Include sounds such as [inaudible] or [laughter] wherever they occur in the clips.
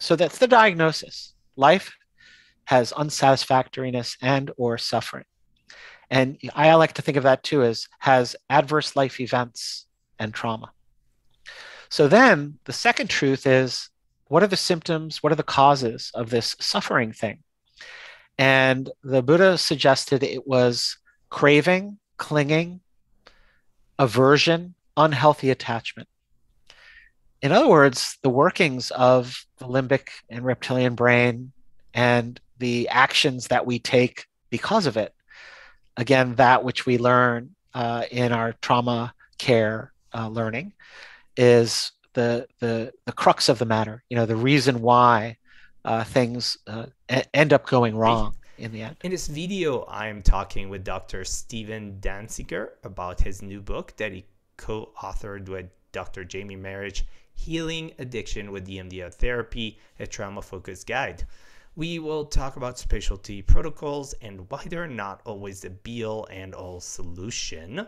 So that's the diagnosis. Life has unsatisfactoriness and or suffering. And I like to think of that too as has adverse life events and trauma. So then the second truth is what are the symptoms? What are the causes of this suffering thing? And the Buddha suggested it was craving, clinging, aversion, unhealthy attachment. In other words, the workings of the limbic and reptilian brain and the actions that we take because of it. Again, that which we learn uh, in our trauma care uh, learning is the, the the crux of the matter. You know, the reason why uh, things uh, end up going wrong in the end. In this video, I'm talking with Dr. Stephen Dansiger about his new book that he co-authored with Dr. Jamie Marich, Healing Addiction with EMDR Therapy, a trauma-focused guide. We will talk about specialty protocols and why they're not always the be-all and all solution.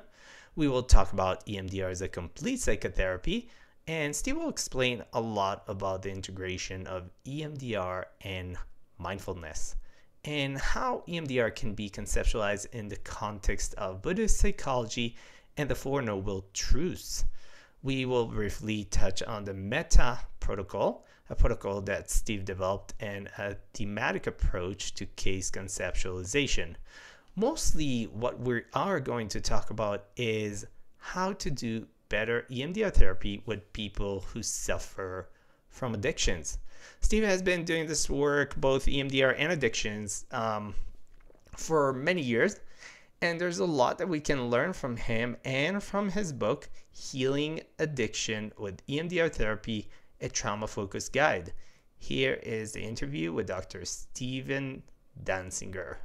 We will talk about EMDR as a complete psychotherapy, and Steve will explain a lot about the integration of EMDR and mindfulness and how EMDR can be conceptualized in the context of Buddhist psychology and the Four Noble Truths. We will briefly touch on the Meta protocol, a protocol that Steve developed, and a thematic approach to case conceptualization. Mostly, what we are going to talk about is how to do better EMDR therapy with people who suffer from addictions. Steve has been doing this work, both EMDR and addictions, um, for many years. And there's a lot that we can learn from him and from his book, Healing Addiction with EMDR Therapy, a trauma focused guide. Here is the interview with Dr. Stephen Dansiger.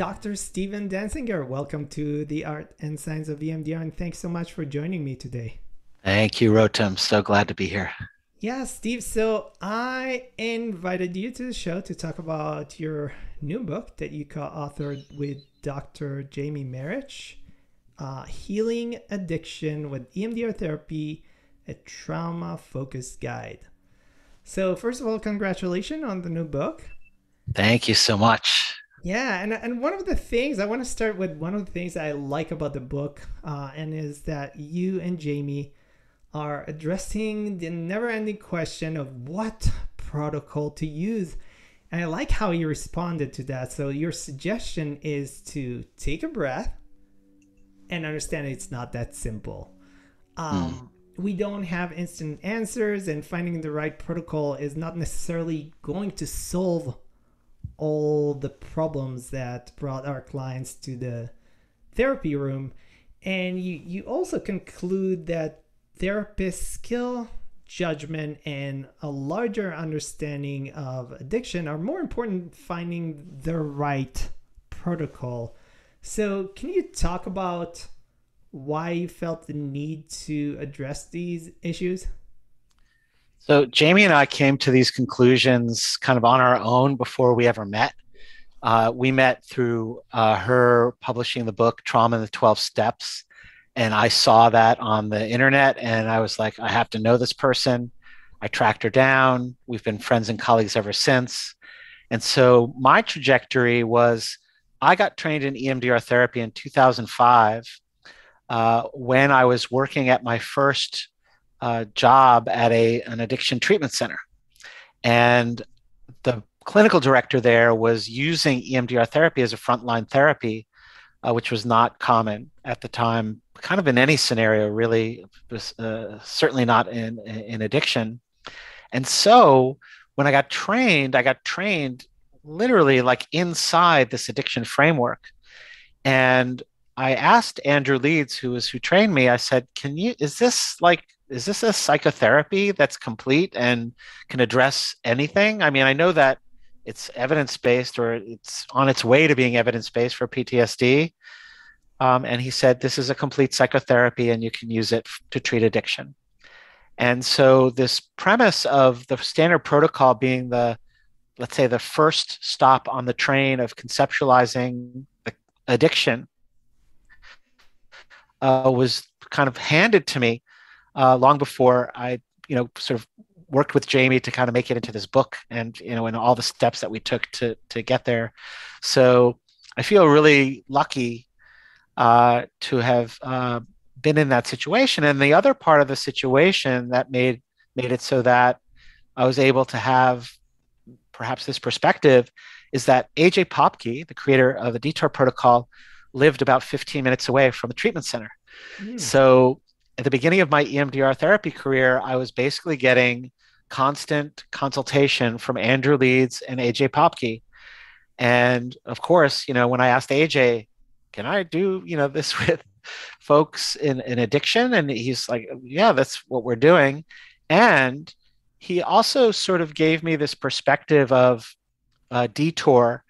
Dr. Stephen Dansiger, welcome to the Art and Science of EMDR, and thanks so much for joining me today. Thank you, Rotem. So glad to be here. Yeah, Steve. So I invited you to the show to talk about your new book that you co-authored with Dr. Jamie Marich, uh, "Healing Addiction with EMDR Therapy: A Trauma-Focused Guide." So first of all, congratulations on the new book. Thank you so much. Yeah, and and one of the things I want to start with one of the things I like about the book, uh, and is that you and Jamie are addressing the never-ending question of what protocol to use. And I like how you responded to that. So your suggestion is to take a breath and understand it's not that simple. Um, mm. We don't have instant answers, and finding the right protocol is not necessarily going to solve all the problems that brought our clients to the therapy room. And you, you also conclude that therapist skill, judgment, and a larger understanding of addiction are more important finding the right protocol. So, can you talk about why you felt the need to address these issues? So Jamie and I came to these conclusions kind of on our own before we ever met. Uh, we met through uh, her publishing the book Trauma and the 12 Steps. And I saw that on the internet and I was like, I have to know this person. I tracked her down. We've been friends and colleagues ever since. And so my trajectory was I got trained in EMDR therapy in 2005 uh, when I was working at my first uh, job at a an addiction treatment center, and the clinical director there was using EMDR therapy as a frontline therapy, uh, which was not common at the time, kind of in any scenario, really, uh, certainly not in in addiction. And so when I got trained, I got trained literally like inside this addiction framework. And I asked Andrew Leeds, who was who trained me, I said, Can you is this like is this a psychotherapy that's complete and can address anything? I mean, I know that it's evidence based or it's on its way to being evidence based for PTSD. Um, and he said, This is a complete psychotherapy and you can use it f- to treat addiction. And so, this premise of the standard protocol being the let's say, the first stop on the train of conceptualizing the addiction uh, was kind of handed to me uh, long before I, you know, sort of worked with Jamie to kind of make it into this book and, you know, and all the steps that we took to, to get there. So I feel really lucky uh, to have uh, been in that situation. And the other part of the situation that made made it so that I was able to have perhaps this perspective is that AJ Popky, the creator of the DeTUR Protocol, lived about 15 minutes away from the treatment center. Mm. So at the beginning of my EMDR therapy career, I was basically getting constant consultation from Andrew Leeds and AJ Popky. And of course, you know, when I asked AJ, can I do, you know, this [laughs] with folks in, in addiction? And he's like, yeah, that's what we're doing. And he also sort of gave me this perspective of uh, DeTUR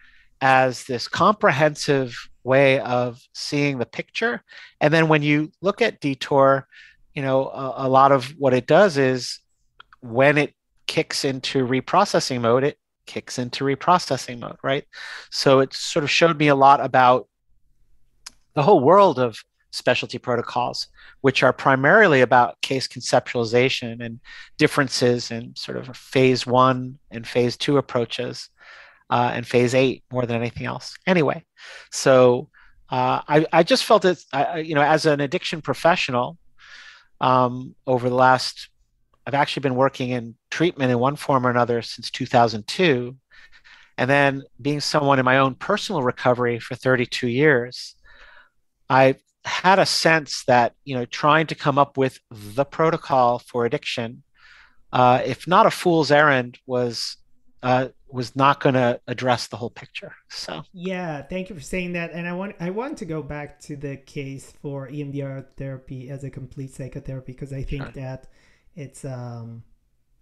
as this comprehensive way of seeing the picture. And then when you look at DeTUR, you know, a, a lot of what it does is when it kicks into reprocessing mode, it kicks into reprocessing mode, right? So it sort of showed me a lot about the whole world of specialty protocols, which are primarily about case conceptualization and differences in sort of phase one and phase two approaches uh, and phase eight more than anything else. Anyway, so uh, I, I just felt it, you know, as an addiction professional um, over the last, I've actually been working in treatment in one form or another since 2002. And then being someone in my own personal recovery for 32 years, I had a sense that you know trying to come up with the protocol for addiction uh, if not a fool's errand was uh, was not going to address the whole picture so yeah thank you for saying that and i want i want to go back to the case for emdr therapy as a complete psychotherapy because i think sure. that it's um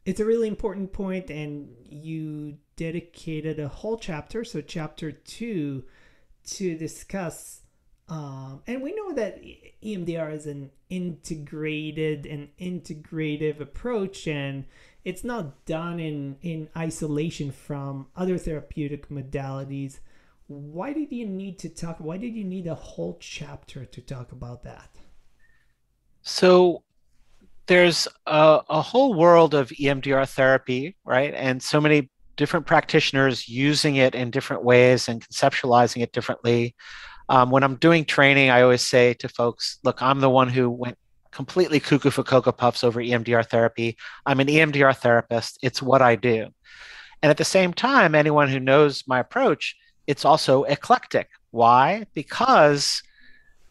it's a really important point and you dedicated a whole chapter so chapter two to discuss um, and we know that EMDR is an integrated and integrative approach, and it's not done in, in isolation from other therapeutic modalities. Why did you need to talk? Why did you need a whole chapter to talk about that? So, there's a, a whole world of EMDR therapy, right? And so many different practitioners using it in different ways and conceptualizing it differently. Um, when I'm doing training, I always say to folks, look, I'm the one who went completely cuckoo for Cocoa Puffs over EMDR therapy. I'm an EMDR therapist. It's what I do. And at the same time, anyone who knows my approach, it's also eclectic. Why? Because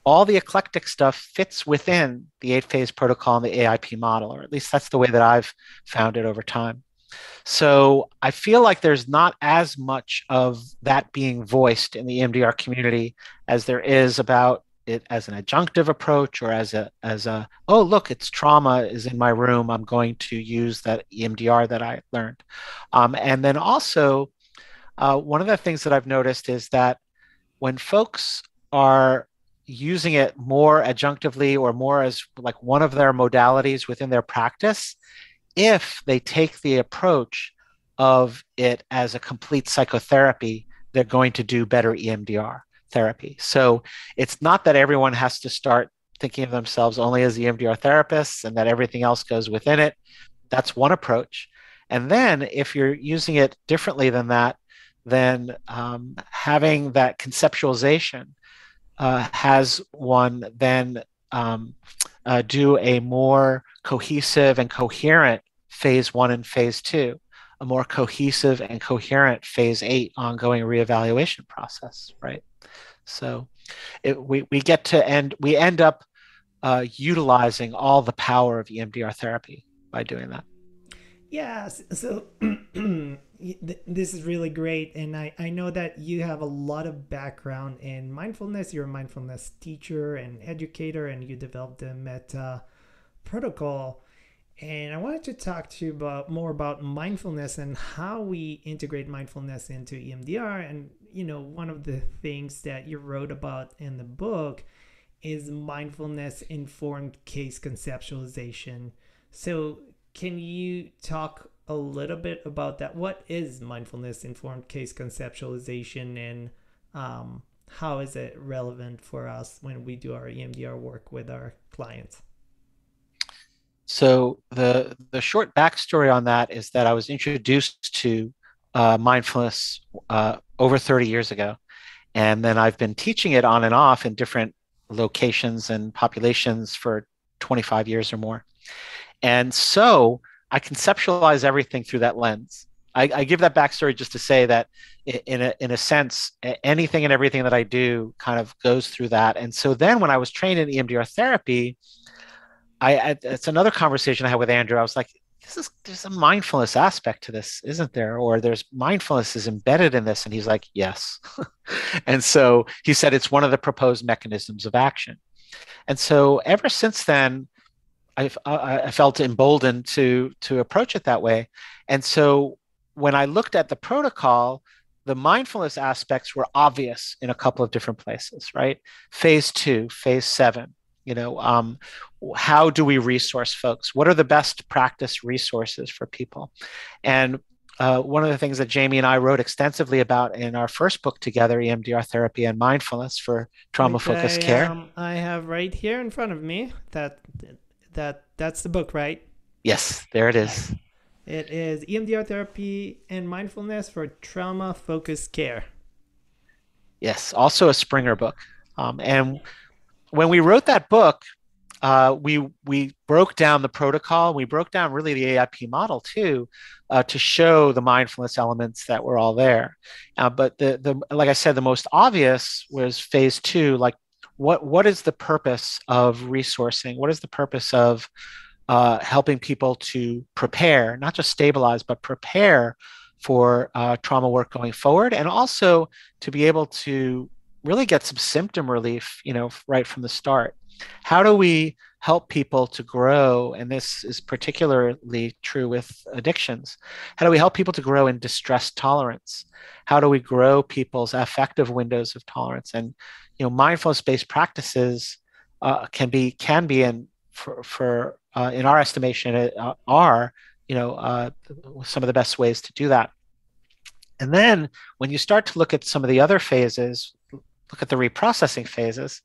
all the eclectic stuff fits within the eight phase protocol and the AIP model, or at least that's the way that I've found it over time. So I feel like there's not as much of that being voiced in the EMDR community as there is about it as an adjunctive approach or as a as a oh look it's trauma is in my room. I'm going to use that emdr that i learned. Um, and then also uh, one of the things that i've noticed is that when folks are using it more adjunctively or more as like one of their modalities within their practice if they take the approach of it as a complete psychotherapy, they're going to do better EMDR therapy. So it's not that everyone has to start thinking of themselves only as EMDR therapists and that everything else goes within it. That's one approach. And then if you're using it differently than that, then um, having that conceptualization uh, has one then um, uh, do a more cohesive and coherent phase one and phase two, a more cohesive and coherent phase eight ongoing reevaluation process, right? So it, we, we get to end, we end up uh, utilizing all the power of EMDR therapy by doing that. Yeah, So [clears throat] this is really great. And I, I know that you have a lot of background in mindfulness. You're a mindfulness teacher and educator, and you developed the meta protocol. And I wanted to talk to you about more about mindfulness and how we integrate mindfulness into EMDR. And you know, one of the things that you wrote about in the book is mindfulness informed case conceptualization. So, can you talk a little bit about that. What is mindfulness informed case conceptualization and um, how is it relevant for us when we do our EMDR work with our clients? So the the short backstory on that is that I was introduced to uh, mindfulness uh, over 30 years ago, and then I've been teaching it on and off in different locations and populations for 25 years or more. And so I conceptualize everything through that lens. I, I, give that backstory just to say that in a, in a sense, anything and everything that I do kind of goes through that. And so then when I was trained in EMDR therapy, I, I it's another conversation I had with Andrew. I was like, this is there's a mindfulness aspect to this, isn't there? Or there's mindfulness is embedded in this. And he's like, yes. [laughs] and so he said it's one of the proposed mechanisms of action. And so ever since then, I've, uh, I, felt emboldened to to approach it that way. And so when I looked at the protocol, the mindfulness aspects were obvious in a couple of different places, right? Phase two, phase seven. You know, um, how do we resource folks? What are the best practice resources for people? And uh, one of the things that Jamie and I wrote extensively about in our first book together, EMDR therapy and mindfulness for trauma focused care. Um, I have right here in front of me that that that's the book, right? Yes, there it is. It is EMDR therapy and mindfulness for trauma focused care. Yes, also a Springer book. Um, and when we wrote that book, uh, we we broke down the protocol. We broke down really the AIP model too, uh, to show the mindfulness elements that were all there. Uh, but the the like I said, the most obvious was phase two, like what what is the purpose of resourcing? What is the purpose of uh, helping people to prepare, not just stabilize, but prepare for uh, trauma work going forward, and also to be able to really get some symptom relief, you know, right from the start. How do we help people to grow? And this is particularly true with addictions. How do we help people to grow in distress tolerance? How do we grow people's affective windows of tolerance? And you know mindfulness based practices uh, can be can be in for, for uh, in our estimation uh, are you know uh, some of the best ways to do that and then when you start to look at some of the other phases look at the reprocessing phases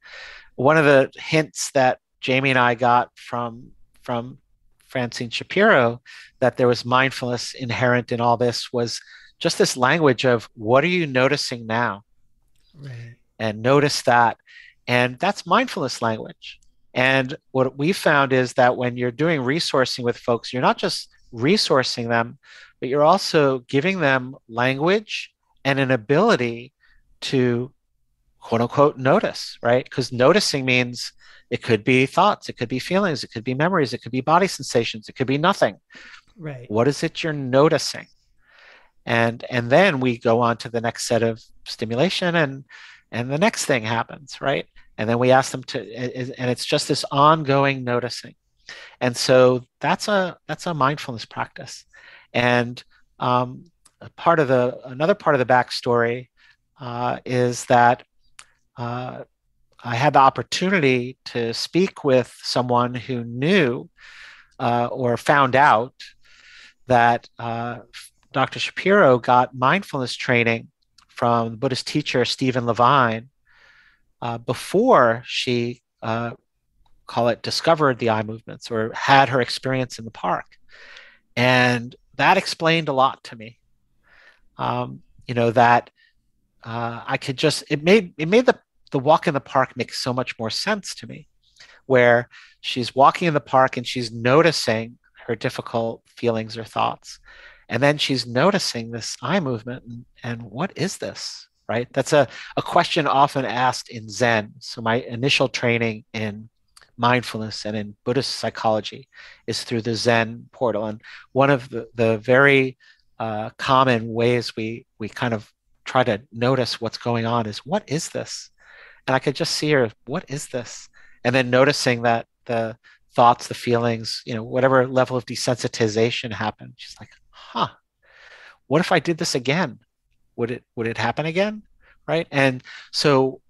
one of the hints that jamie and i got from from francine shapiro that there was mindfulness inherent in all this was just this language of what are you noticing now right and notice that. And that's mindfulness language. And what we found is that when you're doing resourcing with folks, you're not just resourcing them, but you're also giving them language and an ability to quote unquote notice, right? Because noticing means it could be thoughts, it could be feelings, it could be memories, it could be body sensations, it could be nothing. Right. What is it you're noticing? And and then we go on to the next set of stimulation and and the next thing happens right and then we ask them to and it's just this ongoing noticing and so that's a that's a mindfulness practice and um, part of the another part of the backstory uh, is that uh, I had the opportunity to speak with someone who knew uh, or found out that uh, Dr. Shapiro got mindfulness training from Buddhist teacher Stephen Levine uh, before she uh, call it discovered the eye movements or had her experience in the park, and that explained a lot to me. Um, you know that uh, I could just it made it made the the walk in the park make so much more sense to me, where she's walking in the park and she's noticing her difficult feelings or thoughts. And then she's noticing this eye movement and, and what is this right? That's a, a question often asked in zen. So my initial training in mindfulness and in buddhist psychology is through the zen portal. And one of the, the very uh, common ways we we kind of try to notice what's going on is what is this and i could just see her what is this and then noticing that the thoughts the feelings you know whatever level of desensitization happened she's like huh, what if I did this again? Would it would it happen again? Right. And so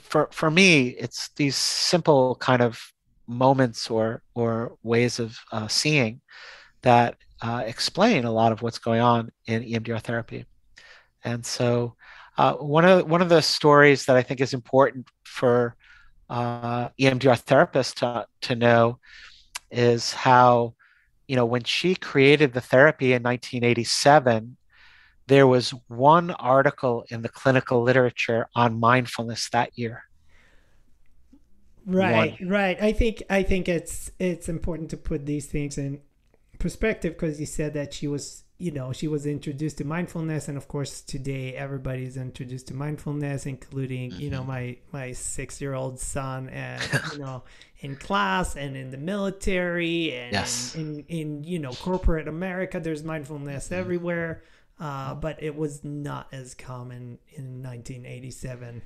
for for me, it's these simple kind of moments or or ways of uh, seeing that uh, explain a lot of what's going on in EMDR therapy. And so, uh, one of one of the stories that I think is important for uh, EMDR therapists to to know is how, you know, when she created the therapy in 1987, there was one article in the clinical literature on mindfulness that year. Right, one. right. I think I think it's it's important to put these things in perspective because you said that she was you know she was introduced to mindfulness and of course today everybody's introduced to mindfulness including mm-hmm. you know mm-hmm. my my six year old son and [laughs] you know in class and in the military and yes. in, in, in you know corporate america there's mindfulness mm-hmm. everywhere uh, but it was not as common in 1987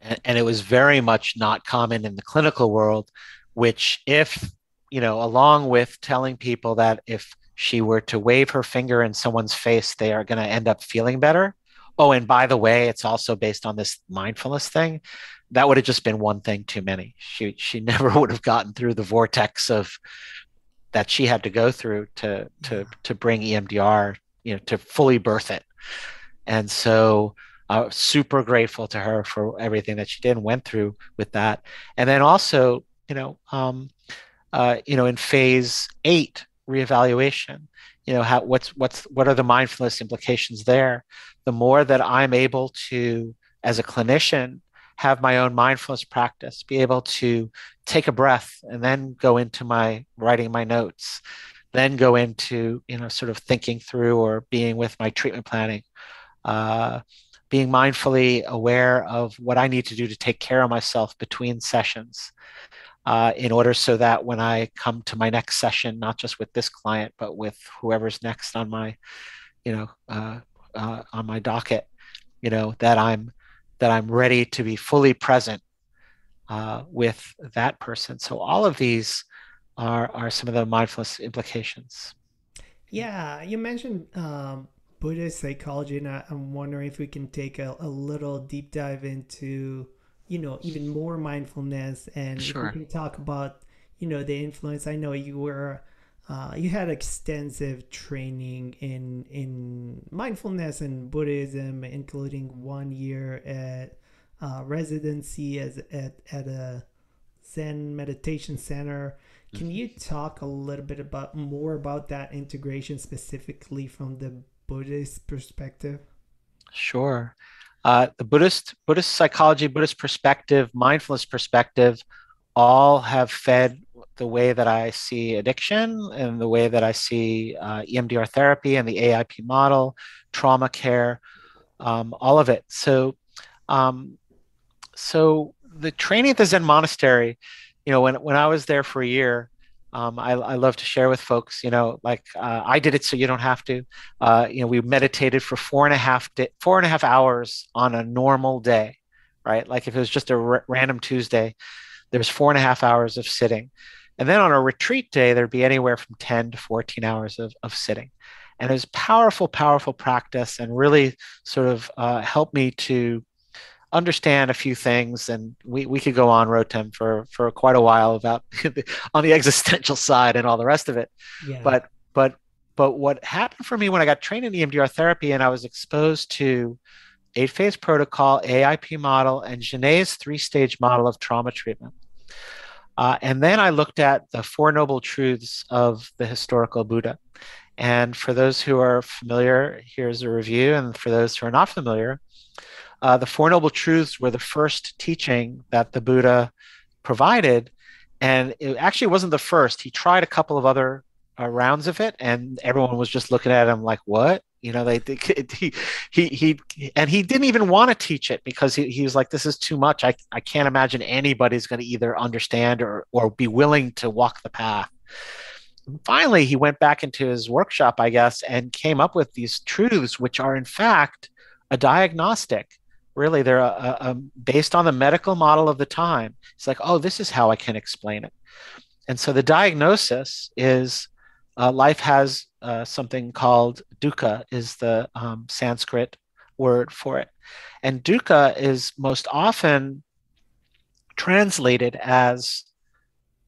and, and it was very much not common in the clinical world which if you know along with telling people that if she were to wave her finger in someone's face, they are going to end up feeling better. Oh, and by the way, it's also based on this mindfulness thing. That would have just been one thing too many. She she [laughs] never would have gotten through the vortex of that she had to go through to to to bring EMDR, you know, to fully birth it. And so uh, super grateful to her for everything that she did and went through with that. And then also, you know, um, uh, you know, in phase eight, reevaluation. You know how what's what's what are the mindfulness implications there? The more that i'm able to as a clinician have my own mindfulness practice be able to take a breath and then go into my writing my notes then go into you know sort of thinking through or being with my treatment planning uh, being mindfully aware of what i need to do to take care of myself between sessions uh, in order so that when I come to my next session, not just with this client, but with whoever's next on my, you know, uh, uh, on my docket, you know, that I'm that I'm ready to be fully present uh, with that person. So all of these are are some of the mindfulness implications. Yeah, you mentioned um, Buddhist psychology, and I, am wondering if we can take a, a little deep dive into you know even more mindfulness and sure. we can talk about you know the influence i know you were uh, you had extensive training in in mindfulness and buddhism including one year at uh, residency as at, at a zen meditation center can you mm-hmm. talk a little bit about more about that integration specifically from the buddhist perspective sure uh, the Buddhist Buddhist psychology, Buddhist perspective, mindfulness perspective, all have fed the way that I see addiction and the way that I see uh, EMDR therapy and the AIP model, trauma care, um, all of it. So, um, so the training at the Zen monastery, you know, when when I was there for a year, um, I, I, love to share with folks, you know, like uh, I did it so you don't have to. Uh, you know, we meditated for four and a half di- four and a half hours on a normal day, right? Like if it was just a r- random Tuesday, there's four and a half hours of sitting, and then on a retreat day there'd be anywhere from ten to fourteen hours of of sitting, and it was powerful, powerful practice, and really sort of uh, helped me to understand a few things and we, we could go on rotem for for quite a while about [laughs] on the existential side and all the rest of it. Yeah. but but but what happened for me when i got trained in emdr therapy and i was exposed to eight phase protocol aip model and Janet's three stage model of trauma treatment. Uh, and then i looked at the four noble truths of the historical buddha. And for those who are familiar here's a review and for those who are not familiar uh, the Four Noble Truths were the first teaching that the Buddha provided. And it actually wasn't the first. He tried a couple of other uh, rounds of it, and everyone was just looking at him like, what? You know, they, they [laughs] he, he, he, and he didn't even want to teach it because he, he was like, this is too much. I, I can't imagine anybody's going to either understand or, or be willing to walk the path finally he went back into his workshop i guess and came up with these truths which are in fact a diagnostic really they're a, a, a, based on the medical model of the time. It's like oh this is how i can explain it. And so the diagnosis is uh, life has uh, something called dukkha is the um, sanskrit word for it. And dukkha is most often translated as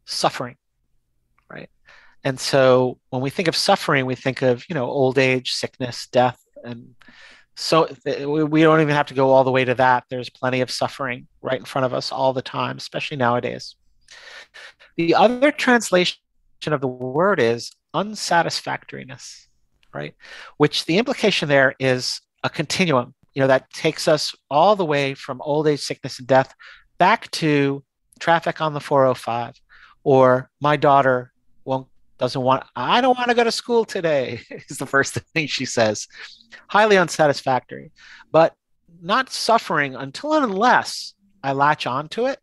suffering right? And so when we think of suffering, we think of, you know, old age, sickness, death, and so we don't even have to go all the way to that. There's plenty of suffering right in front of us all the time, especially nowadays. The other translation of the word is unsatisfactoriness, right? Which the implication there is a continuum, you know, that takes us all the way from old age, sickness, and death back to traffic on the 405 or my daughter won't doesn't want i don't want to go to school today [laughs] is the first thing she says. Highly unsatisfactory but not suffering until and unless i latch onto it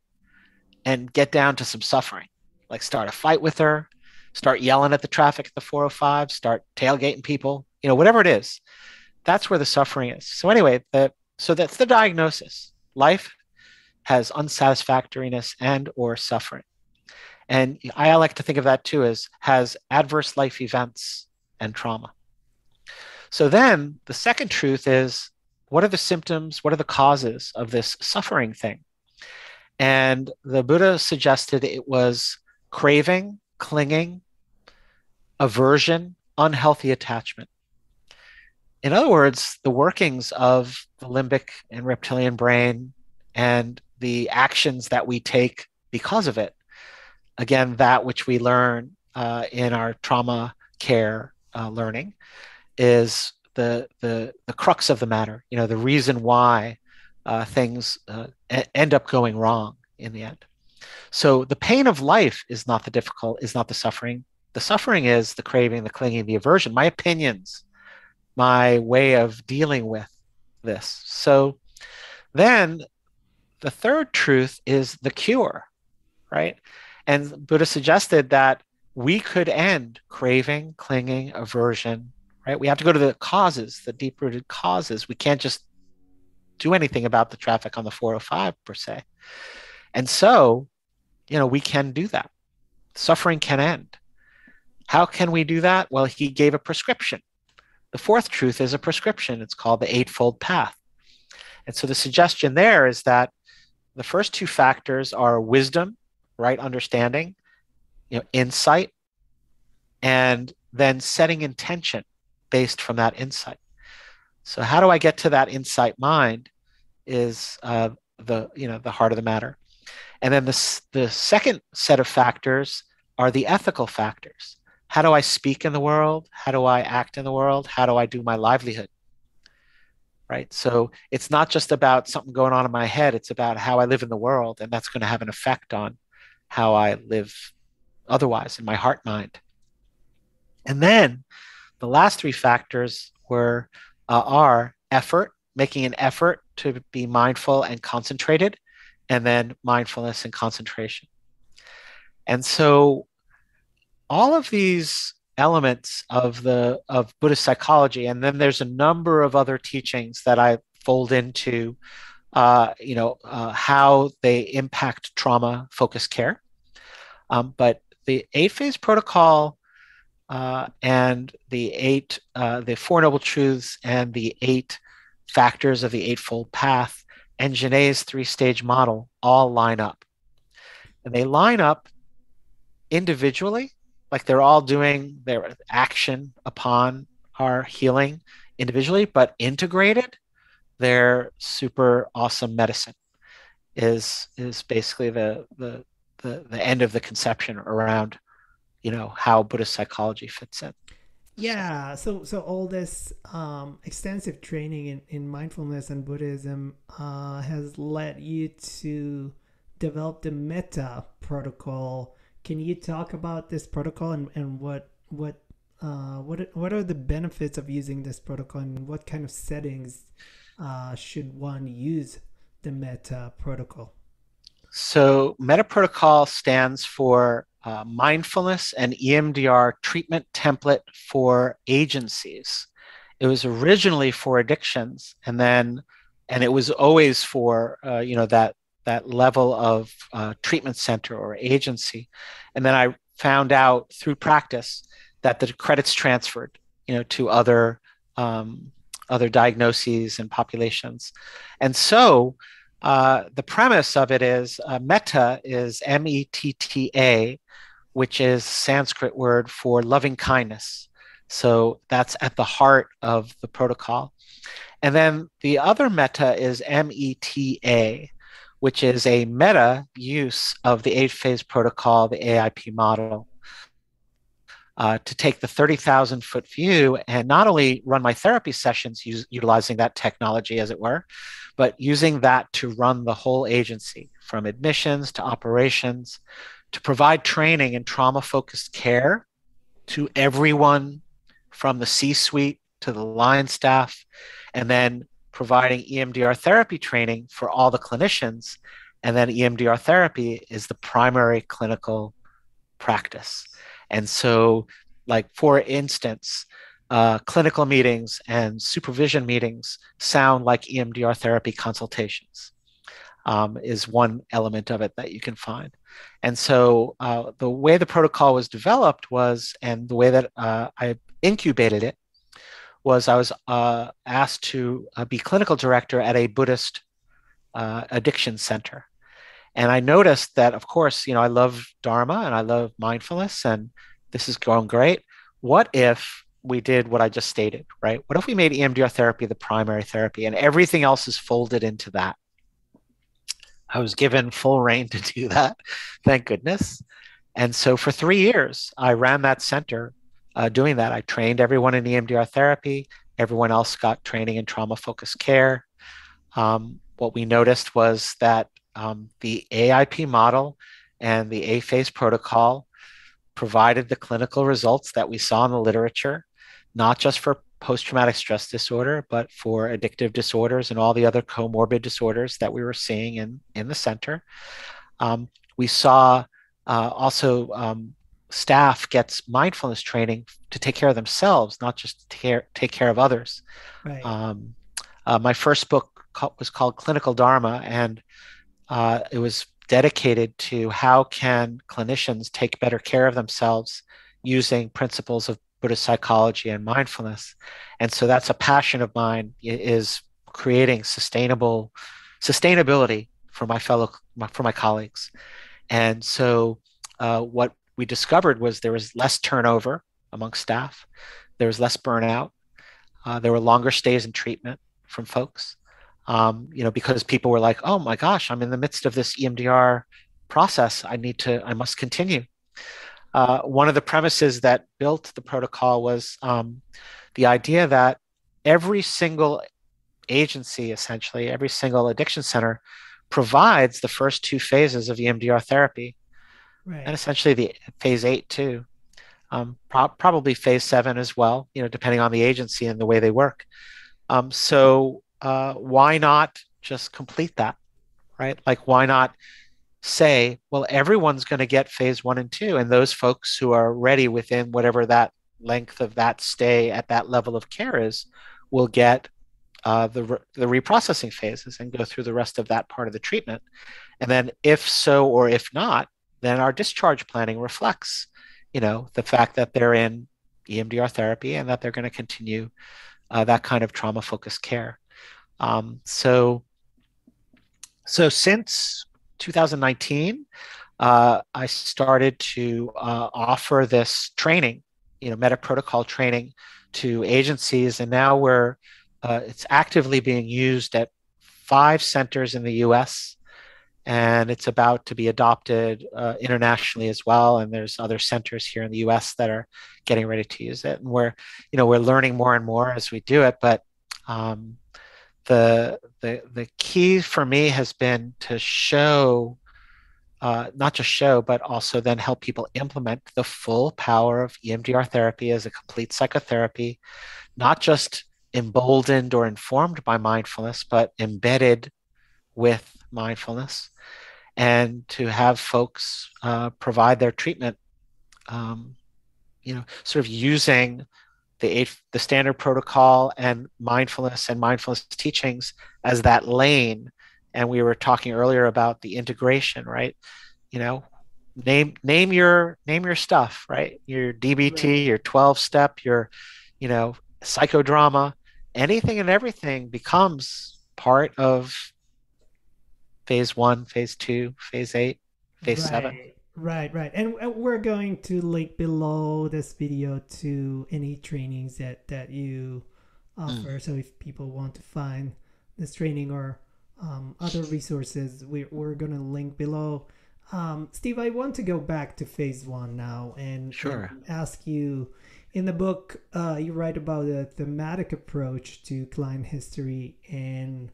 and get down to some suffering. Like start a fight with her start yelling at the traffic at the 405 start tailgating people you know whatever it is. That's where the suffering is. So anyway the so that's the diagnosis. Life has unsatisfactoriness and or suffering and I like to think of that too as has adverse life events and trauma. So then the second truth is what are the symptoms? What are the causes of this suffering thing? And the Buddha suggested it was craving, clinging, aversion, unhealthy attachment. In other words, the workings of the limbic and reptilian brain and the actions that we take because of it again, that which we learn uh, in our trauma care uh, learning is the, the, the crux of the matter, you know, the reason why uh, things uh, end up going wrong in the end. So the pain of life is not the difficult, is not the suffering. The suffering is the craving, the clinging, the aversion, my opinions, my way of dealing with this. So then the third truth is the cure, right? And Buddha suggested that we could end craving, clinging, aversion, right? We have to go to the causes, the deep rooted causes. We can't just do anything about the traffic on the 405 per se. And so, you know, we can do that. Suffering can end. How can we do that? Well, he gave a prescription. The fourth truth is a prescription. It's called the Eightfold Path. And so the suggestion there is that the first two factors are wisdom right understanding, you know, insight, and then setting intention based from that insight. So how do I get to that insight mind is uh, the you know the heart of the matter. And then the, the second set of factors are the ethical factors. How do I speak in the world? How do I act in the world? How do I do my livelihood? Right. So it's not just about something going on in my head, it's about how I live in the world. And that's going to have an effect on how I live otherwise in my heart mind. And then the last three factors were uh, are effort, making an effort to be mindful and concentrated, and then mindfulness and concentration. And so all of these elements of the of Buddhist psychology, and then there's a number of other teachings that I fold into uh, you know, uh, how they impact trauma focused care. Um, but the eight phase protocol uh, and the eight, uh, the four noble truths and the eight factors of the eightfold path and Janet's three stage model all line up. And they line up individually, like they're all doing their action upon our healing individually, but integrated their super awesome medicine is is basically the the the, the end of the conception around you know how buddhist psychology fits in yeah so so all this um, extensive training in, in mindfulness and buddhism uh, has led you to develop the meta protocol can you talk about this protocol and, and what what uh, what what are the benefits of using this protocol and what kind of settings uh, should one use the meta protocol? So, Metta protocol stands for uh, mindfulness and EMDR treatment template for agencies. It was originally for addictions, and then, and it was always for uh, you know that that level of uh, treatment center or agency. And then I found out through practice that the credits transferred, you know, to other um, other diagnoses and populations. And so uh, the premise of it is uh, METTA is M E T T A, which is Sanskrit word for loving kindness. So that's at the heart of the protocol. And then the other meta is META, which is a meta use of the eight phase protocol, the AIP model, uh, to take the 30,000 foot view and not only run my therapy sessions use, utilizing that technology, as it were, but using that to run the whole agency from admissions to operations to provide training in trauma focused care to everyone from the C suite to the line staff, and then providing EMDR therapy training for all the clinicians. And then EMDR therapy is the primary clinical practice. And so, like, for instance, uh, clinical meetings and supervision meetings sound like EMDR therapy consultations, um, is one element of it that you can find. And so, uh, the way the protocol was developed was, and the way that uh, I incubated it, was I was uh, asked to uh, be clinical director at a Buddhist uh, addiction center. And I noticed that, of course, you know, I love Dharma and I love mindfulness, and this is going great. What if we did what I just stated, right? What if we made EMDR therapy the primary therapy and everything else is folded into that? I was given full reign to do that, thank goodness. And so for three years, I ran that center uh, doing that. I trained everyone in EMDR therapy. Everyone else got training in trauma focused care. Um, what we noticed was that um, the AIP model and the A phase protocol provided the clinical results that we saw in the literature, not just for post traumatic stress disorder, but for addictive disorders and all the other comorbid disorders that we were seeing in, in the center. Um, we saw uh, also um, staff gets mindfulness training to take care of themselves, not just to take care, take care of others. Right. Um, uh, my first book was called Clinical Dharma, and uh, it was dedicated to how can clinicians take better care of themselves using principles of Buddhist psychology and mindfulness. And so that's a passion of mine is creating sustainable sustainability for my fellow for my colleagues. And so uh, what we discovered was there was less turnover among staff, there was less burnout, uh, there were longer stays in treatment from folks um, you know, because people were like, "Oh my gosh, I'm in the midst of this EMDR process. I need to, I must continue." Uh, one of the premises that built the protocol was um, the idea that every single agency, essentially every single addiction center, provides the first two phases of EMDR therapy, right. and essentially the phase eight too. Um, pro- probably phase seven as well, you know, depending on the agency and the way they work. Um, so uh, why not just complete that, right? Like, why not say, well, everyone's going to get phase one and two, and those folks who are ready within whatever that length of that stay at that level of care is will get uh, the, re- the reprocessing phases and go through the rest of that part of the treatment. And then, if so or if not, then our discharge planning reflects, you know, the fact that they're in EMDR therapy and that they're going to continue uh, that kind of trauma focused care. Um, so, so since 2019, uh, I started to uh, offer this training, you know, meta protocol training to agencies, and now we're uh, it's actively being used at five centers in the U.S. And it's about to be adopted uh, internationally as well. And there's other centers here in the U.S. that are getting ready to use it. And we're, you know, we're learning more and more as we do it. But um, the the the key for me has been to show uh, not just show but also then help people implement the full power of emdr therapy as a complete psychotherapy not just emboldened or informed by mindfulness but embedded with mindfulness and to have folks uh, provide their treatment um, you know sort of using the eight, the standard protocol and mindfulness and mindfulness teachings as that lane. And we were talking earlier about the integration right? You know name name your name your stuff right? Your dbt right. your 12 step your you know psychodrama. Anything and everything becomes part of phase one phase two phase eight phase right. seven Right, right. And we're going to link below this video to any trainings that, that you offer. Mm. So if people want to find this training or um, other resources, we, we're going to link below. Um, Steve, I want to go back to phase one now and, sure. and ask you in the book, uh, you write about a thematic approach to client history and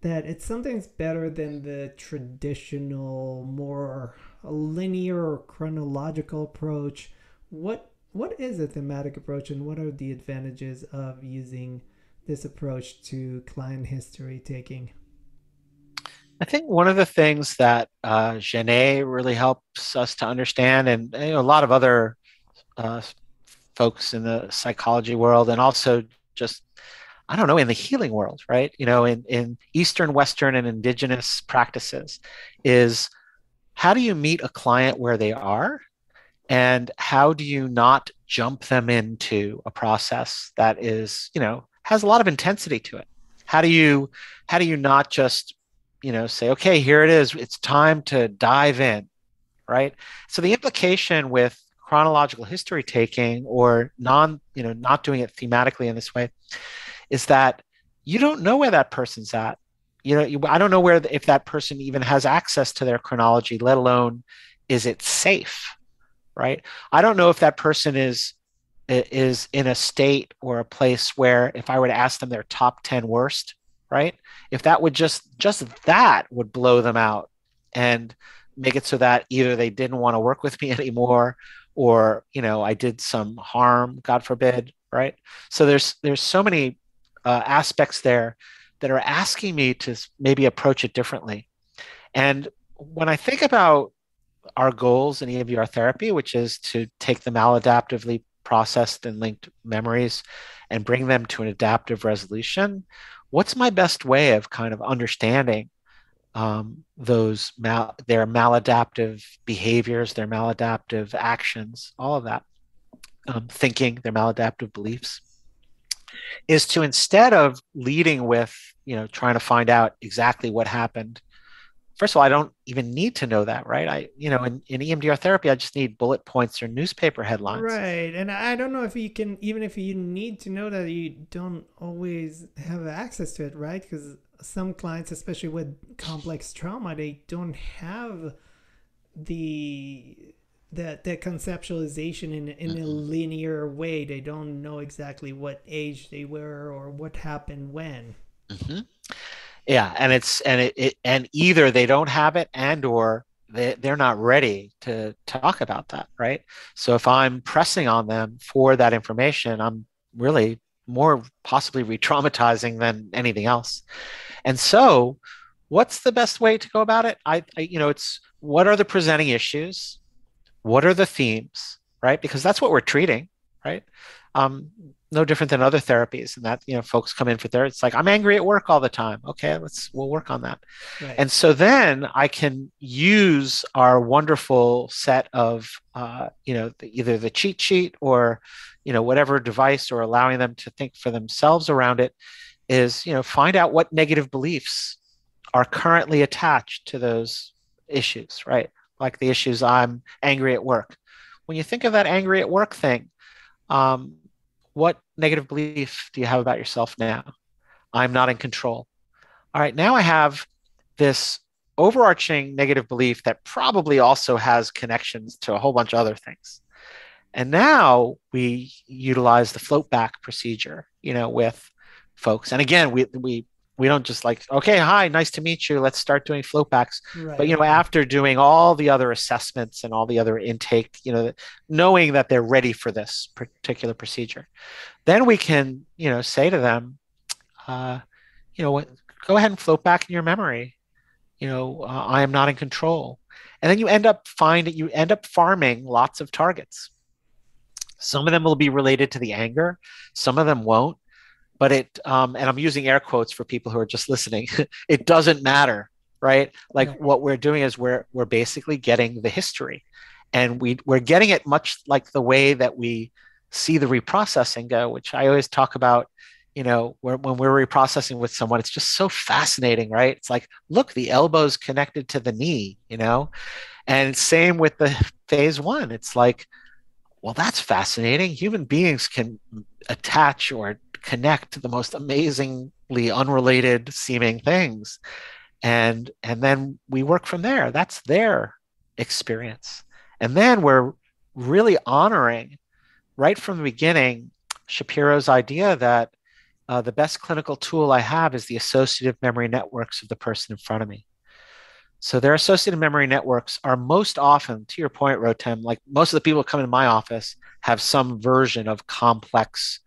that it's sometimes better than the traditional, more linear or chronological approach. What what is a thematic approach and what are the advantages of using this approach to client history taking? I think one of the things that uh, Janet really helps us to understand, and you know, a lot of other uh, folks in the psychology world, and also just I don't know in the healing world, right? You know, in in Eastern, Western, and Indigenous practices, is how do you meet a client where they are? And how do you not jump them into a process that is you know has a lot of intensity to it? How do you how do you not just you know say okay here it is. It's time to dive in right? So the implication with chronological history taking or non you know not doing it thematically in this way is that you don't know where that person's at you know i don't know where if that person even has access to their chronology let alone is it safe right? I don't know if that person is is in a state or a place where if i were to ask them their top 10 worst right? If that would just just that would blow them out and make it so that either they didn't want to work with me [laughs] anymore or you know i did some harm god forbid right? So there's there's so many uh, aspects there that are asking me to maybe approach it differently. And when I think about our goals in EMDR therapy, which is to take the maladaptively processed and linked memories and bring them to an adaptive resolution, what's my best way of kind of understanding um, those mal- their maladaptive behaviors, their maladaptive actions, all of that, um, thinking, their maladaptive beliefs? Is to instead of leading with you know trying to find out exactly what happened first of all i don't even need to know that right? I you know in, in emdr therapy i just need bullet points or newspaper headlines. Right and i don't know if you can even if you need to know that you don't always have access to it right? Because some clients especially with complex trauma they don't have the that that conceptualization in in a mm-hmm. linear way. They don't know exactly what age they were or what happened when. Mm-hmm. Yeah, and it's and it, it and either they don't have it and or they, they're not ready to talk about that, right? So if I'm pressing on them for that information, I'm really more possibly re-traumatizing than anything else. And so, what's the best way to go about it? I, I you know, it's what are the presenting issues? What are the themes right? Because that's what we're treating right? Um, no different than other therapies and that you know folks come in for therapy it's like i'm angry at work all the time. Okay let's we'll work on that. Right. and so then i can use our wonderful set of uh, you know the, either the cheat sheet or you know whatever device or allowing them to think for themselves around it is you know find out what negative beliefs are currently attached to those issues right like the issues I'm angry at work. When you think of that angry at work thing, um, what negative belief do you have about yourself now? I'm not in control. All right, now I have this overarching negative belief that probably also has connections to a whole bunch of other things. And now we utilize the float back procedure, you know, with folks. And again, we we we don't just like okay hi nice to meet you let's start doing float backs. Right. but you know after doing all the other assessments and all the other intake you know knowing that they're ready for this particular procedure then we can you know say to them uh, you know go ahead and float back in your memory. You know uh, i am not in control. And then you end up finding you end up farming lots of targets. Some of them will be related to the anger some of them won't but it um, and i'm using air quotes for people who are just listening [laughs] it doesn't matter right like yeah. what we're doing is we're we're basically getting the history and we we're getting it much like the way that we see the reprocessing go which i always talk about you know when we're reprocessing with someone it's just so fascinating right it's like look the elbow's connected to the knee you know And same with the phase one. It's like, well, that's fascinating. Human beings can attach or connect to the most amazingly unrelated seeming things. And and then we work from there. That's their experience. And then we're really honoring right from the beginning Shapiro's idea that uh, the best clinical tool I have is the associative memory networks of the person in front of me. So their associative memory networks are most often, to your point, Rotem, like most of the people who come into my office have some version of complex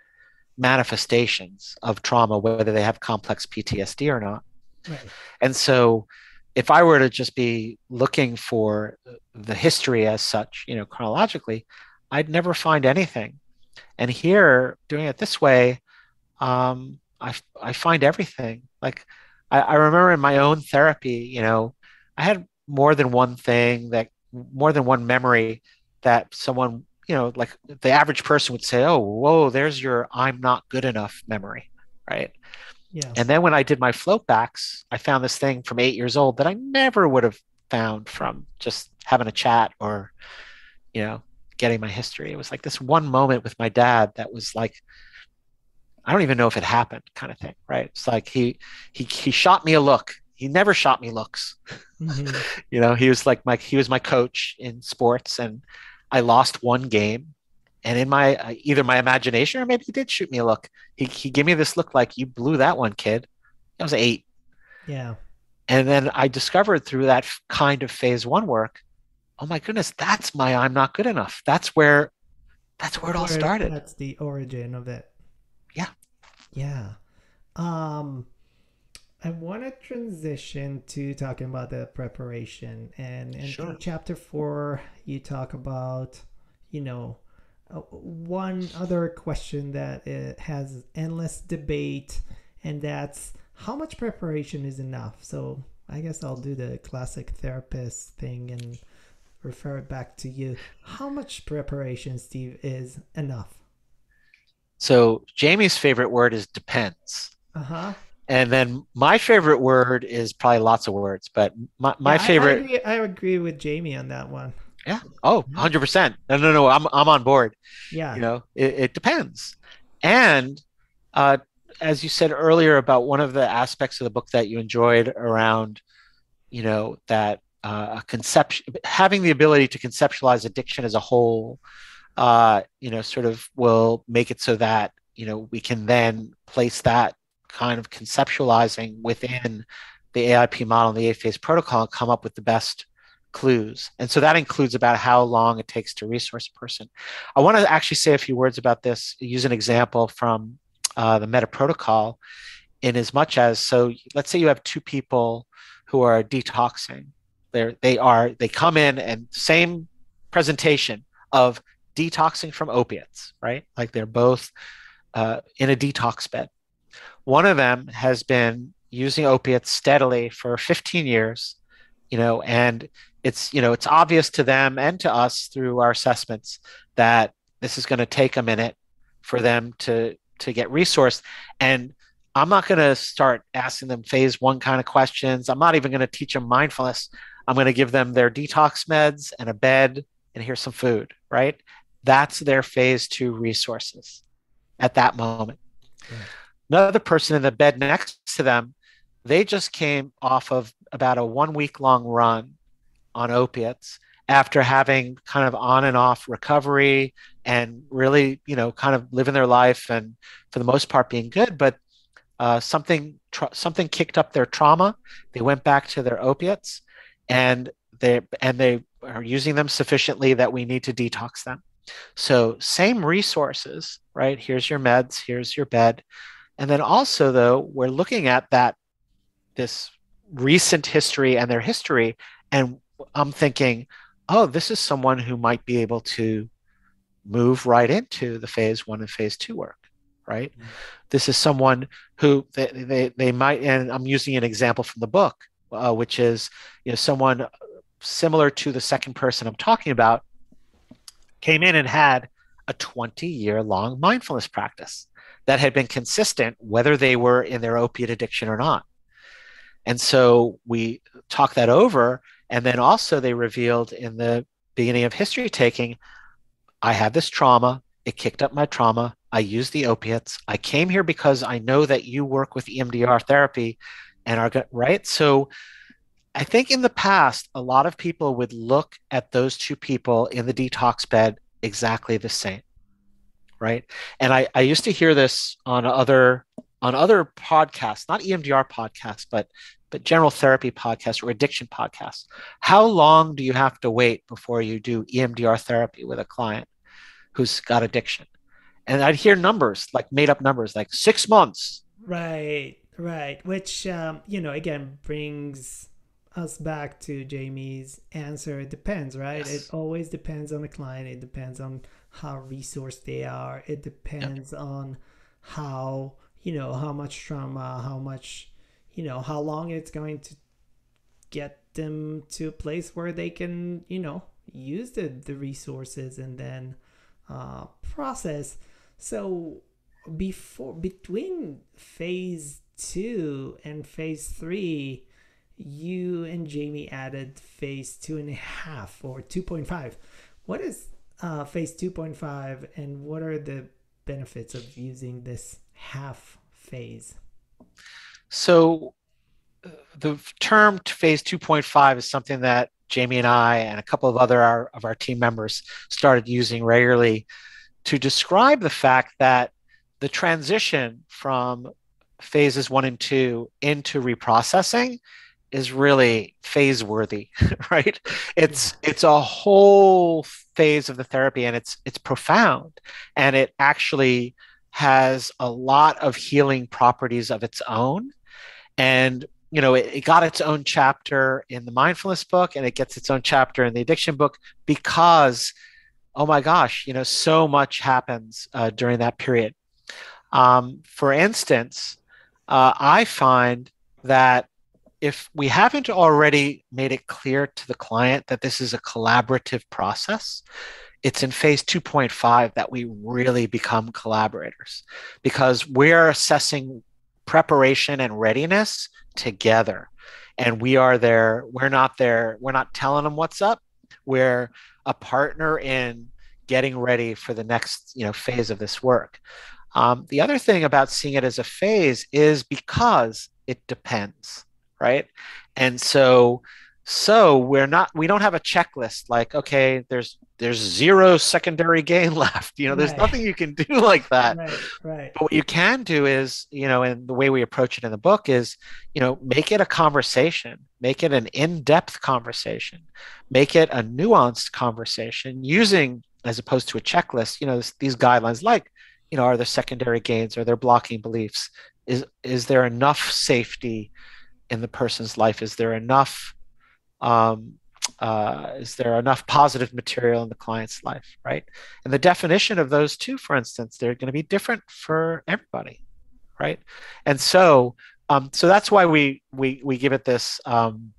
manifestations of trauma, whether they have complex PTSD or not. Right. And so if I were to just be looking for the history as such, you know, chronologically, I'd never find anything. And here, doing it this way, um, I, I find everything. Like I, I remember in my own therapy, you know, I had more than one thing that more than one memory that someone, you know, like the average person would say, "Oh, whoa, there's your I'm not good enough memory," right? Yeah. And then when I did my float backs, I found this thing from eight years old that I never would have found from just having a chat or, you know, getting my history. It was like this one moment with my dad that was like, I don't even know if it happened, kind of thing, right? It's like he he he shot me a look. He never shot me looks. Mm-hmm. [laughs] you know, he was like my he was my coach in sports, and I lost one game, and in my uh, either my imagination or maybe he did shoot me a look. He he gave me this look like you blew that one, kid. I was eight. Yeah. And then I discovered through that kind of phase one work, oh my goodness, that's my I'm not good enough. That's where that's where it all started. That's the origin of it. Yeah. Yeah. Um I want to transition to talking about the preparation and in sure. chapter 4 you talk about you know uh, one other question that it has endless debate and that's how much preparation is enough so i guess i'll do the classic therapist thing and refer it back to you how much preparation steve is enough so Jamie's favorite word is depends. Uh-huh. And then my favorite word is probably lots of words, but my, my yeah, favorite. I, agree, I, agree, with Jamie on that one. Yeah. Oh, 100%. No, no, no. I'm, I'm on board. Yeah. You know, it, it depends. And uh, as you said earlier about one of the aspects of the book that you enjoyed around, you know, that uh, conception, having the ability to conceptualize addiction as a whole uh, you know, sort of will make it so that, you know, we can then place that kind of conceptualizing within the AIP model and the eight phase protocol and come up with the best clues. And so that includes about how long it takes to resource a person. I want to actually say a few words about this, use an example from uh, the meta protocol in as much as so let's say you have two people who are detoxing. They're they are they come in and same presentation of detoxing from opiates, right? Like they're both uh, in a detox bed. One of them has been using opiates steadily for 15 years, you know, and it's you know it's obvious to them and to us through our assessments that this is going to take a minute for them to to get resourced and i'm not going to start asking them phase one kind of questions i'm not even going to teach them mindfulness i'm going to give them their detox meds and a bed and here's some food right that's their phase two resources at that moment. Yeah. Another person in the bed next to them, they just came off of about a one week long run on opiates after having kind of on and off recovery and really, you know, kind of living their life and for the most part being good. But uh, something something kicked up their trauma. They went back to their opiates, and they and they are using them sufficiently that we need to detox them. So, same resources, right? Here's your meds, here's your bed. And then also, though, we're looking at that, this recent history and their history. And I'm thinking, oh, this is someone who might be able to move right into the phase one and phase two work, right? Mm-hmm. This is someone who they, they, they might, and I'm using an example from the book, uh, which is, you know, someone similar to the second person I'm talking about came in and had a 20 year long mindfulness practice that had been consistent, whether they were in their opiate addiction or not. And so we talked that over, And then also they revealed in the beginning of history taking, I have this trauma. It kicked up my trauma. I used the opiates. I came here because I know that you work with EMDR therapy and are right. So I think in the past, a lot of people would look at those two people in the detox bed exactly the same. Right. And I, I used to hear this on other on other podcasts, not EMDR podcasts, but but general therapy podcasts or addiction podcasts. How long do you have to wait before you do EMDR therapy with a client who's got addiction? And I'd hear numbers like made up numbers like six months. Right, right. Which um, you know again brings us back to Jamie's answer. It depends, right? Yes. It always depends on the client. It depends on how resourced they are. It depends on how, you know, how much trauma, how much, you know, how long it's going to get them to a place where they can, you know, use the, the resources and then uh, process. So before between phase two and phase three, you and Jamie added phase two and a half or 2.5. What is uh, phase 2.5 and what are the benefits of using this half phase? So, uh, the term phase 2.5 is something that Jamie and I and a couple of other our, of our team members started using regularly to describe the fact that the transition from phases one and two into reprocessing is really phase worthy [laughs] right? It's it's a whole phase of the therapy and it's it's profound and it actually has a lot of healing properties of its own. And you know it, it got its own chapter in the mindfulness book and it gets its own chapter in the addiction book because oh my gosh you know so much happens uh, during that period. Um, for instance uh, i find that if we haven't already made it clear to the client that this is a collaborative process, it's in phase 2.5 that we really become collaborators because we're assessing preparation and readiness together. And we are there, we're not there, we're not telling them what's up. We're a partner in getting ready for the next you know phase of this work. Um, the other thing about seeing it as a phase is because it depends right? And so so we're not we don't have a checklist like okay there's there's zero secondary gain [laughs] left you know there's right. nothing you can do [laughs] like that. Right, right. But what you can do is you know and the way we approach it in the book is you know make it a conversation make it an in-depth conversation make it a nuanced conversation using as opposed to a checklist you know these guidelines like you know are there secondary gains are there blocking beliefs is is there enough safety in the person's life? Is there enough? Um, uh, is there enough positive material in the client's life, right? And the definition of those two, for instance, they're going to be different for everybody, right? And so, um, so that's why we we we give it this um,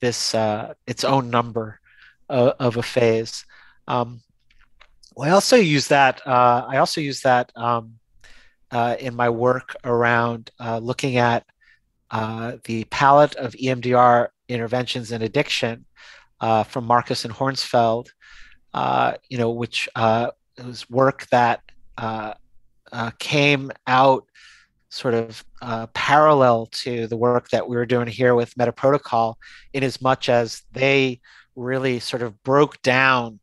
this uh, its own number of, of a phase. Um, I also use that. Uh, I also use that um, uh, in my work around uh, looking at uh, the palette of EMDR interventions in addiction uh, from Markus and Hornsveld, uh, you know, which uh, was work that uh, came out sort of parallel to the work that we were doing here with Meta Protocol, in as much as they really sort of broke down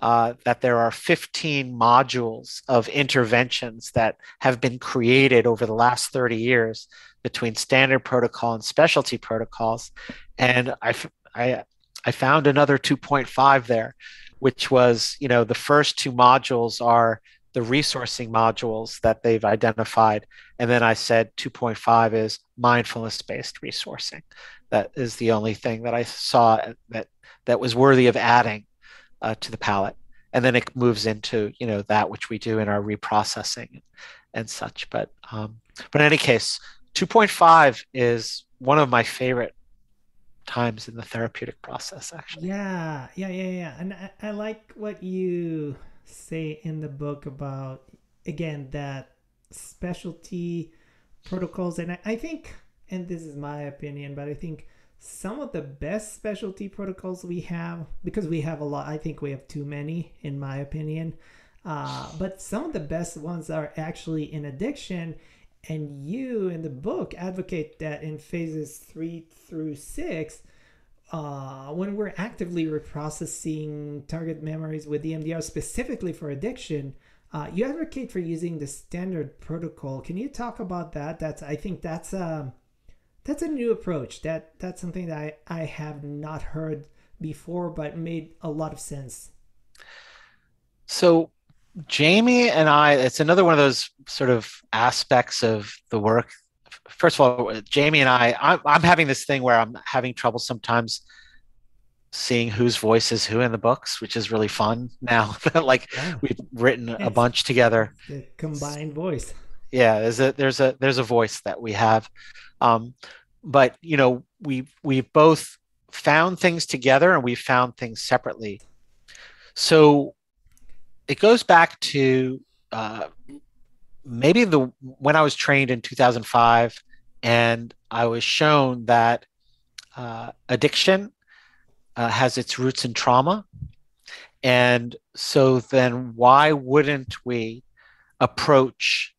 uh, that there are 15 modules of interventions that have been created over the last 30 years between standard protocol and specialty protocols. And I, I, I found another 2.5 there, which was, you know, the first two modules are the resourcing modules that they've identified. And then I said 2.5 is mindfulness based resourcing. That is the only thing that I saw that, that was worthy of adding uh, to the palette. And then it moves into, you know, that which we do in our reprocessing and such. But, um, but in any case, 2.5 is one of my favorite times in the therapeutic process actually. Yeah yeah yeah yeah. And I, I, like what you say in the book about again that specialty protocols. And I, I think and this is my opinion but i think some of the best specialty protocols we have because we have a lot i think we have too many in my opinion uh, but some of the best ones are actually in addiction and you in the book advocate that in phases three through six uh, when we're actively reprocessing target memories with EMDR specifically for addiction, uh, you advocate for using the standard protocol. Can you talk about that? That's I think that's a um, that's a new approach. That that's something that I, I have not heard before, but made a lot of sense. So Jamie and I, it's another one of those sort of aspects of the work. First of all, Jamie and I, I'm, I'm having this thing where I'm having trouble sometimes seeing whose voice is who in the books, which is really fun [laughs] now that like yeah. we've written a bunch together. The combined voice. Yeah, there's a there's a there's a voice that we have. Um, but you know, we we've both found things together and we've found things separately. So it goes back to uh, maybe the when I was trained in 2005, and I was shown that uh, addiction uh, has its roots in trauma, and so then why wouldn't we approach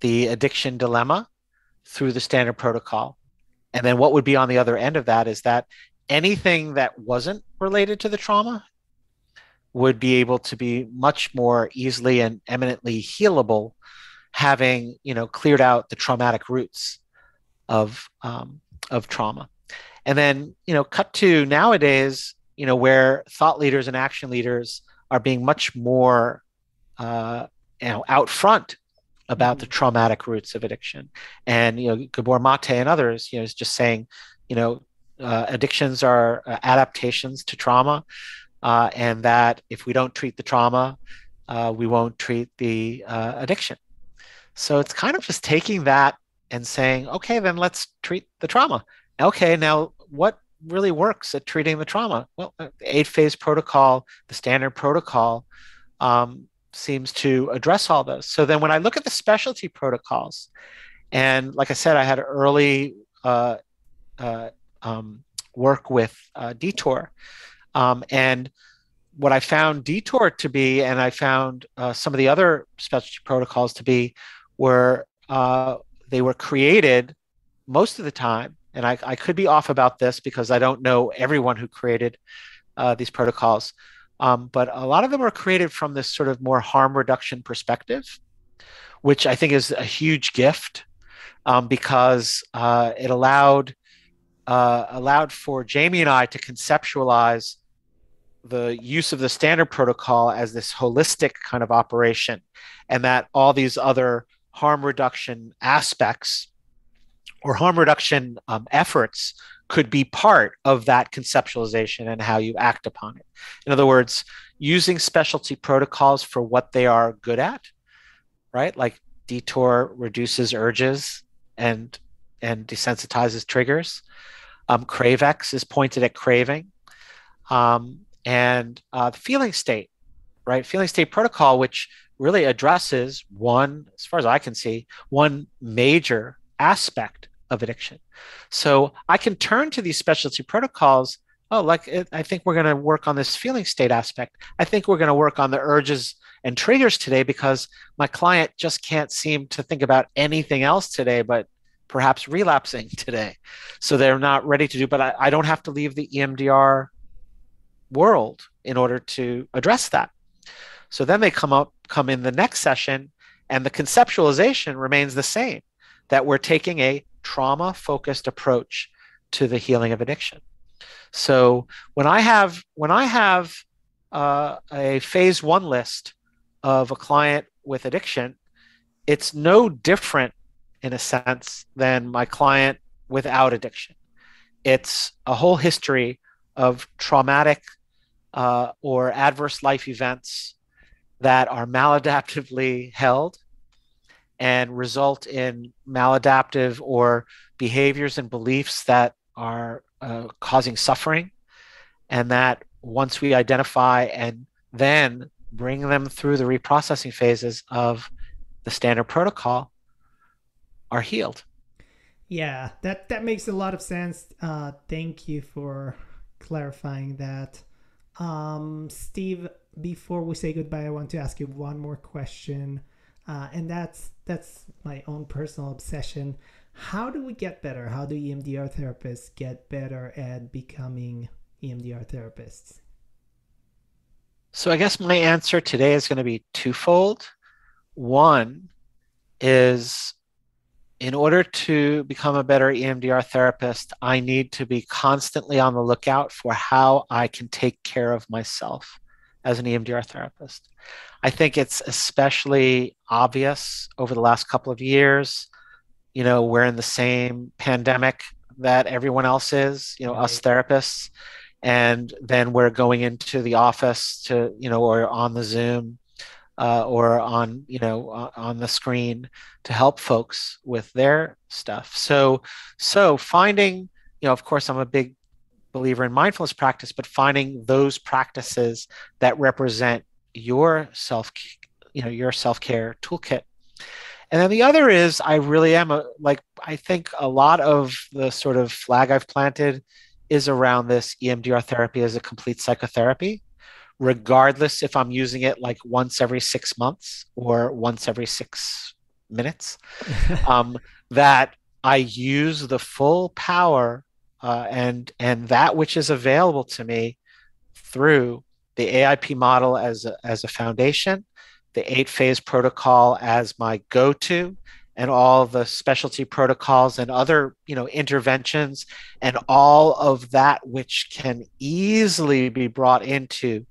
the addiction dilemma through the standard protocol? And then what would be on the other end of that is that anything that wasn't related to the trauma would be able to be much more easily and eminently healable having you know cleared out the traumatic roots of um, of trauma. And then you know cut to nowadays you know where thought leaders and action leaders are being much more uh, you know out front about the mm-hmm. traumatic roots of addiction. And you know Gabor Maté and others you know is just saying you know uh, addictions are uh, adaptations to trauma uh, and that if we don't treat the trauma, uh, we won't treat the uh, addiction. So it's kind of just taking that and saying, okay, then let's treat the trauma. Okay, now what really works at treating the trauma? Well, uh, the eight phase protocol, the standard protocol, um, seems to address all those. So then when I look at the specialty protocols, and like I said, I had early uh, uh, um, work with uh, DeTUR. Um, and what I found DeTUR to be, and I found uh, some of the other specialty protocols to be, were uh, they were created most of the time, and I, I, could be off about this because I don't know everyone who created uh, these protocols, um, but a lot of them were created from this sort of more harm reduction perspective, which I think is a huge gift um, because uh, it allowed uh, allowed for Jamie and I to conceptualize the use of the standard protocol as this holistic kind of operation, and that all these other harm reduction aspects or harm reduction um, efforts could be part of that conceptualization and how you act upon it. In other words, using specialty protocols for what they are good at, right? Like DeTUR reduces urges and and desensitizes triggers. Um, CraveX is pointed at craving. Um, and uh, feeling state, right? Feeling state protocol, which really addresses one, as far as I can see, one major aspect of addiction. So I can turn to these specialty protocols. Oh, like I think we're going to work on this feeling state aspect. I think we're going to work on the urges and triggers today because my client just can't seem to think about anything else today but perhaps relapsing today. So they're not ready to do, but I, I don't have to leave the EMDR world in order to address that. So then they come up, come in the next session, and the conceptualization remains the same that we're taking a trauma focused approach to the healing of addiction. So when I have when I have uh, a phase one list of a client with addiction, it's no different in a sense than my client without addiction. It's a whole history of traumatic uh, or adverse life events that are maladaptively [laughs] held and result in maladaptive or behaviors and beliefs that are uh, causing suffering. And that once we identify and then bring them through the reprocessing phases of the standard protocol, are healed. Yeah, that that makes a lot of sense. Uh, thank you for clarifying that. Um, Steve, before we say goodbye, I want to ask you one more question, uh, and that's that's my own personal obsession. How do we get better? How do EMDR therapists get better at becoming EMDR therapists? So I guess my answer today is going to be twofold. One is in order to become a better EMDR therapist, I need to be constantly on the lookout for how I can take care of myself as an EMDR therapist. I think it's especially obvious over the last couple of years. You know, we're in the same pandemic that everyone else is, you know, right. us therapists. And then we're going into the office to, you know, or on the Zoom uh, or on you know on the screen to help folks with their stuff. So so finding you know of course i'm a big believer in mindfulness practice but finding those practices that represent your self you know your self-care toolkit. And then the other is i really am a like i think a lot of the sort of flag i've planted is around this emdr therapy as a complete psychotherapy regardless if I'm using it like once every six months or once every six minutes, [laughs] um, that I use the full power uh, and and that which is available to me through the AIP model as a, as a foundation, the eight phase protocol as my go to, and all the specialty protocols and other you know interventions and all of that which can easily be brought into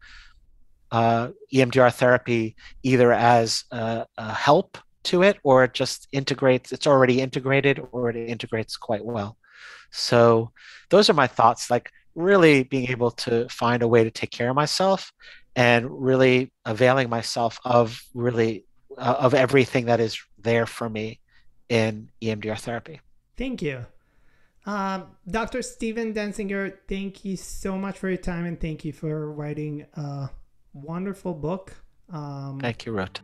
uh, EMDR therapy either as a, a help to it or it just integrates it's already integrated or it integrates quite well. So those are my thoughts like really being able to find a way to take care of myself and really availing myself of really uh, of everything that is there for me in EMDR therapy. Thank you. Um, Dr. Stephen Dansiger, thank you so much for your time and thank you for writing a wonderful book. Um, thank you, Ruth.